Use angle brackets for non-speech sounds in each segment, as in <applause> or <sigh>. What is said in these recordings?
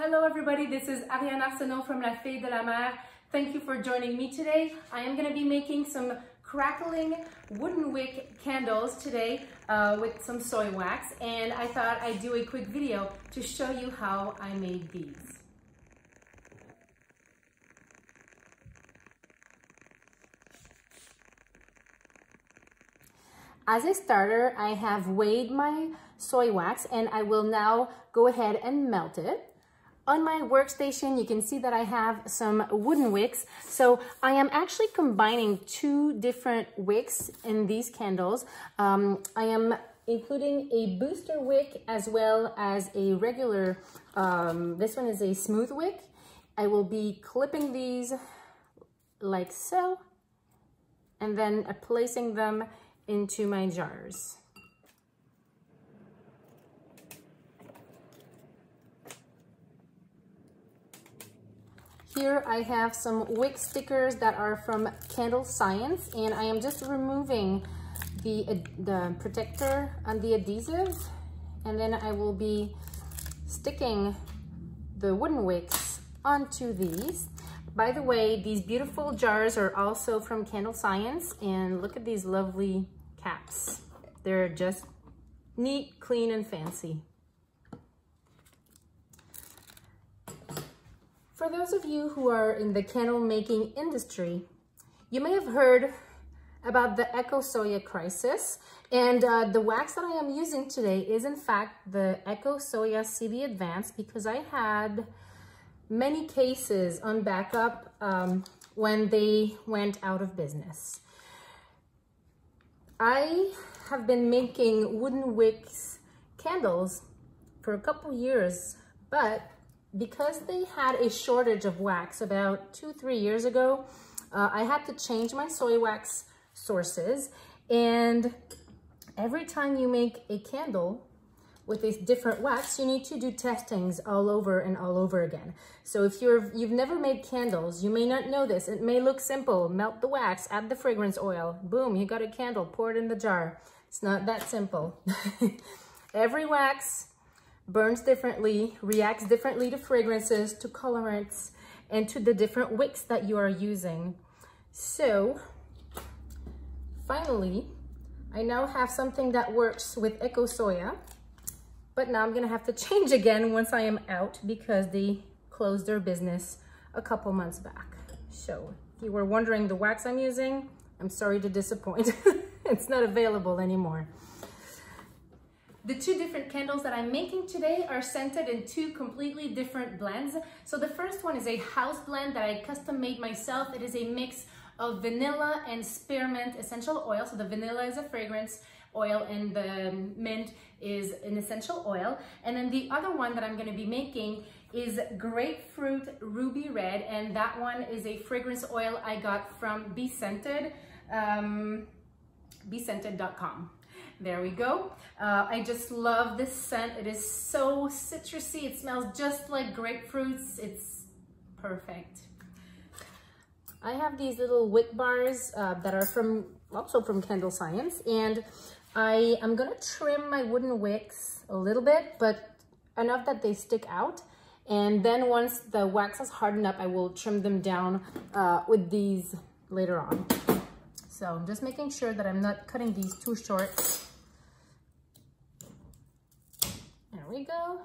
Hello everybody, this is Ariane Arsenault from La Fille de la Mer. Thank you for joining me today. I am gonna be making some crackling wooden wick candles today uh, with some soy wax and I thought I'd do a quick video to show you how I made these. As a starter, I have weighed my soy wax and I will now go ahead and melt it. On my workstation, you can see that I have some wooden wicks. So I am actually combining two different wicks in these candles. Um, I am including a booster wick as well as a regular, um, this one is a smooth wick. I will be clipping these like so, and then placing them into my jars. Here I have some wick stickers that are from Candle Science and I am just removing the, the protector and the adhesive and then I will be sticking the wooden wicks onto these. By the way, these beautiful jars are also from Candle Science and look at these lovely caps. They're just neat, clean, and fancy. For those of you who are in the candle making industry, you may have heard about the Eco Soya crisis. And uh, the wax that I am using today is in fact the Eco Soya CB Advanced because I had many cases on backup um, when they went out of business. I have been making wooden wicks candles for a couple years, but because they had a shortage of wax about two, three years ago, uh, I had to change my soy wax sources. And every time you make a candle with a different wax, you need to do testings all over and all over again. So if you're, you've never made candles, you may not know this. It may look simple. Melt the wax, add the fragrance oil. Boom, you got a candle, pour it in the jar. It's not that simple. <laughs> every wax burns differently, reacts differently to fragrances, to colorants, and to the different wicks that you are using. So finally, I now have something that works with Eco Soya, but now I'm gonna have to <laughs> change again once I am out because they closed their business a couple months back. So if you were wondering the wax I'm using, I'm sorry to disappoint. <laughs> it's not available anymore. The two different candles that I'm making today are scented in two completely different blends. So the first one is a house blend that I custom made myself. It is a mix of vanilla and spearmint essential oil. So the vanilla is a fragrance oil and the mint is an essential oil. And then the other one that I'm gonna be making is grapefruit ruby red and that one is a fragrance oil I got from Be Scented, um, bescented.com. There we go. Uh, I just love this scent. It is so citrusy. It smells just like grapefruits. It's perfect. I have these little wick bars uh, that are from also from Candle Science and I am gonna trim my wooden wicks a little bit but enough that they stick out and then once the wax has hardened up I will trim them down uh, with these later on. So I'm just making sure that I'm not cutting these too short we go.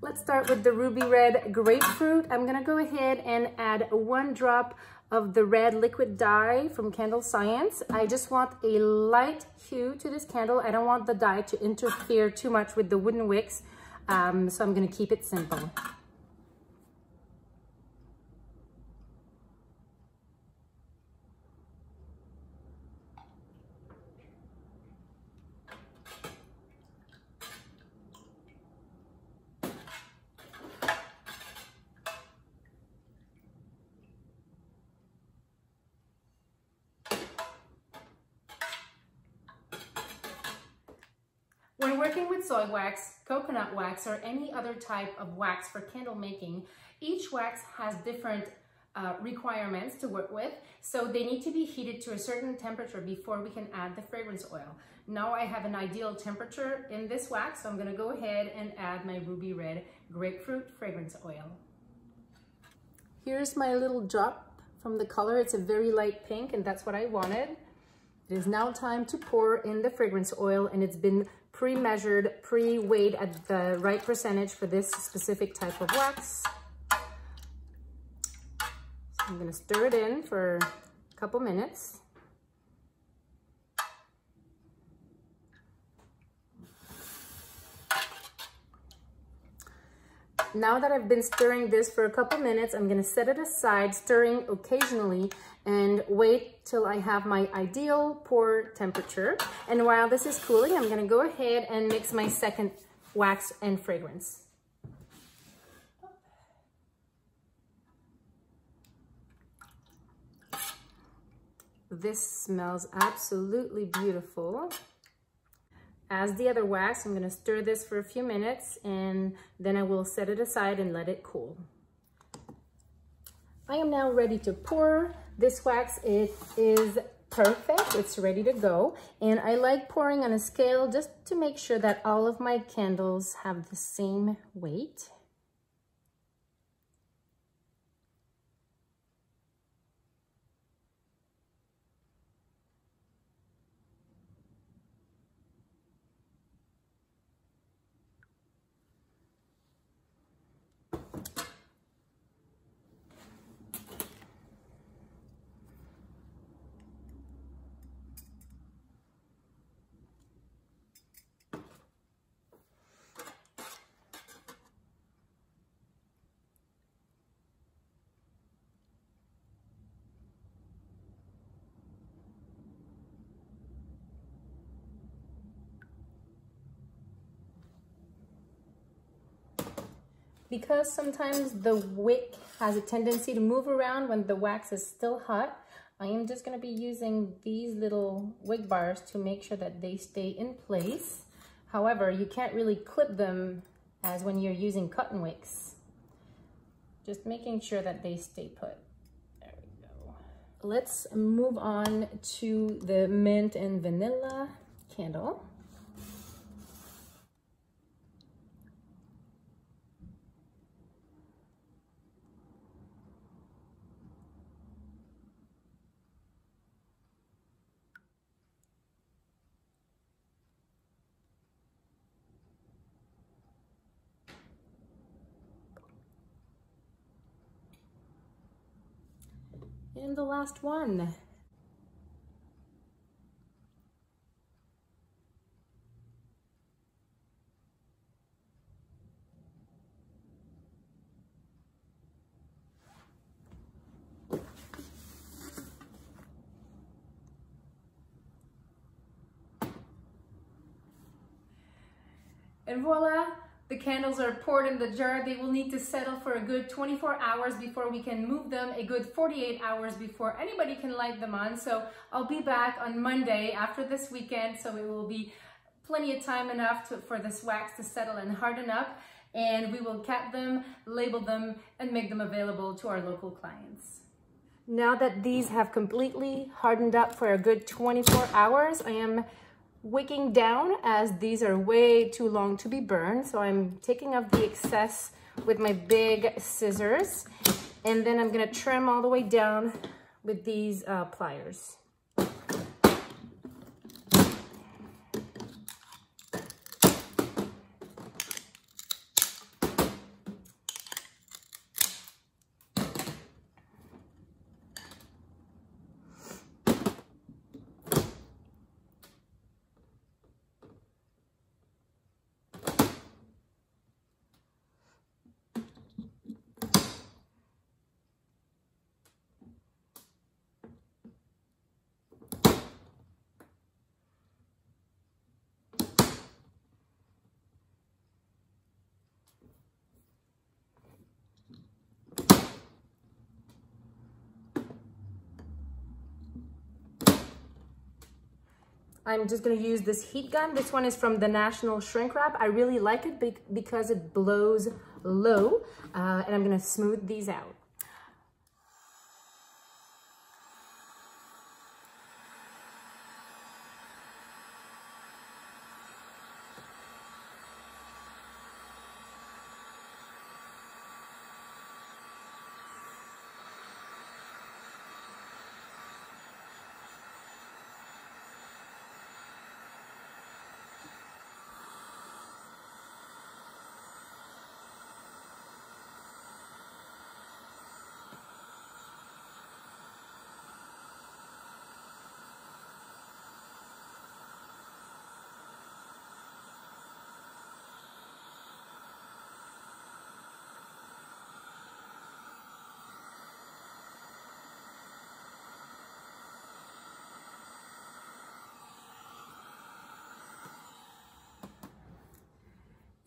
Let's start with the ruby red grapefruit. I'm gonna go ahead and add one drop of the red liquid dye from Candle Science. I just want a light hue to this candle. I don't want the dye to interfere too much with the wooden wicks, um, so I'm gonna keep it simple. When working with soy wax, coconut wax, or any other type of wax for candle making, each wax has different uh, requirements to work with. So they need to be heated to a certain temperature before we can add the fragrance oil. Now I have an ideal temperature in this wax, so I'm gonna go ahead and add my Ruby Red Grapefruit Fragrance Oil. Here's my little drop from the color. It's a very light pink and that's what I wanted. It is now time to pour in the fragrance oil and it's been pre-measured, pre-weighed at the right percentage for this specific type of wax. So I'm gonna stir it in for a couple minutes. Now that I've been stirring this for a couple minutes, I'm gonna set it aside, stirring occasionally and wait till I have my ideal pour temperature. And while this is cooling, I'm gonna go ahead and mix my second wax and fragrance. This smells absolutely beautiful as the other wax. I'm gonna stir this for a few minutes and then I will set it aside and let it cool. I am now ready to pour this wax. It is perfect, it's ready to go. And I like pouring on a scale just to make sure that all of my candles have the same weight. Because sometimes the wick has a tendency to move around when the wax is still hot, I am just gonna be using these little wick bars to make sure that they stay in place. However, you can't really clip them as when you're using cotton wicks. Just making sure that they stay put. There we go. Let's move on to the mint and vanilla candle. And the last one. And voila, the candles are poured in the jar. They will need to settle for a good 24 hours before we can move them, a good 48 hours before anybody can light them on. So I'll be back on Monday after this weekend. So it will be plenty of time enough to, for this wax to settle and harden up. And we will cap them, label them, and make them available to our local clients. Now that these have completely hardened up for a good 24 hours, I am wicking down as these are way too long to be burned. So I'm taking off the excess with my big scissors and then I'm gonna trim all the way down with these uh, pliers. I'm just gonna use this heat gun. This one is from the National Shrink Wrap. I really like it because it blows low uh, and I'm gonna smooth these out.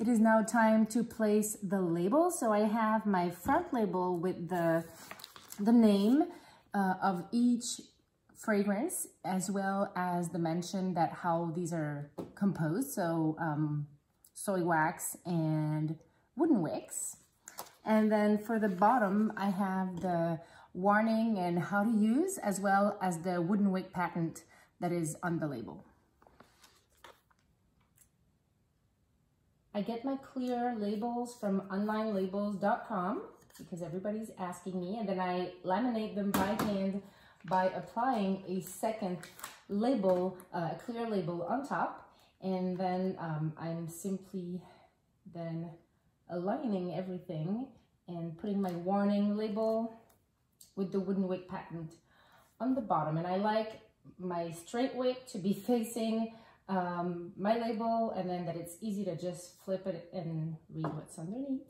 It is now time to place the label. So I have my front label with the, the name uh, of each fragrance as well as the mention that how these are composed. So um, soy wax and wooden wicks. And then for the bottom, I have the warning and how to use as well as the wooden wick patent that is on the label. I get my clear labels from onlinelabels.com because everybody's asking me and then I laminate them by hand by applying a second label, uh, a clear label on top. And then um, I'm simply then aligning everything and putting my warning label with the wooden wick patent on the bottom. And I like my straight wick to be <laughs> facing um, my label and then that it's easy to just flip it and read what's underneath.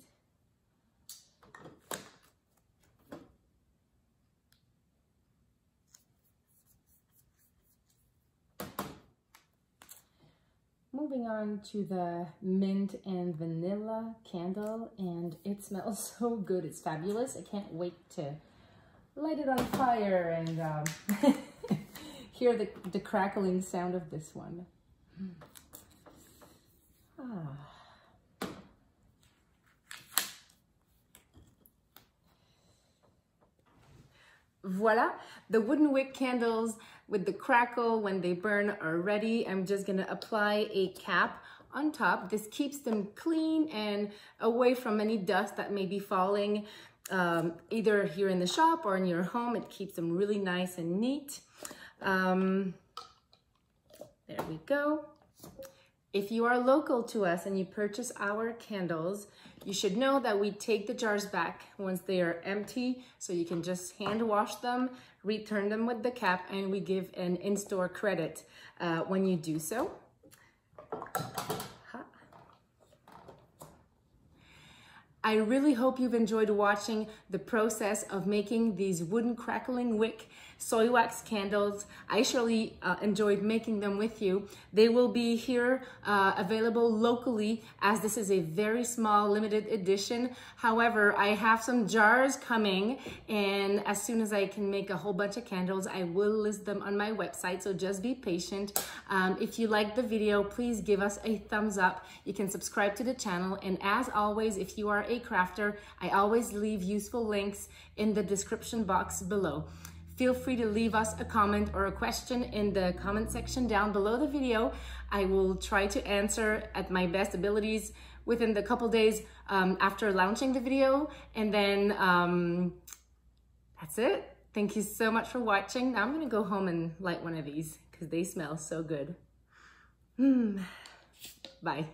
Moving on to the mint and vanilla candle and it smells <laughs> so good. It's fabulous. I can't wait to light it on fire and um, <laughs> hear the, the crackling sound of this one. Ah. Voila, the wooden wick candles with the crackle when they burn are ready. I'm just gonna apply a cap on top. This keeps them clean and away from any dust that may be falling um, either here in the shop or in your home. It keeps them really nice and neat. Um, there we go. If you are local to us and you purchase our candles, you should know that we take the jars back once they are empty, so you can just hand wash them, return them with the cap, and we give an in-store credit uh, when you do so. I really hope you've enjoyed watching the process of making these wooden crackling wick soy wax candles. I surely uh, enjoyed making them with you. They will be here uh, available locally as this is a very small limited edition. However, I have some jars coming and as soon as I can make a whole bunch of candles, I will list them on my website. So just be patient. Um, if you like the video, please give us a thumbs up. You can subscribe to the channel. And as always, if you are a crafter, I always leave useful links in the description box below. Feel free to leave us a comment or a question in the comment section down below the video. I will try to answer at my best abilities within the couple days um, after launching the video. And then um, that's it. Thank you so much for watching. Now I'm gonna go home and light one of these because they smell so good. Mm. Bye.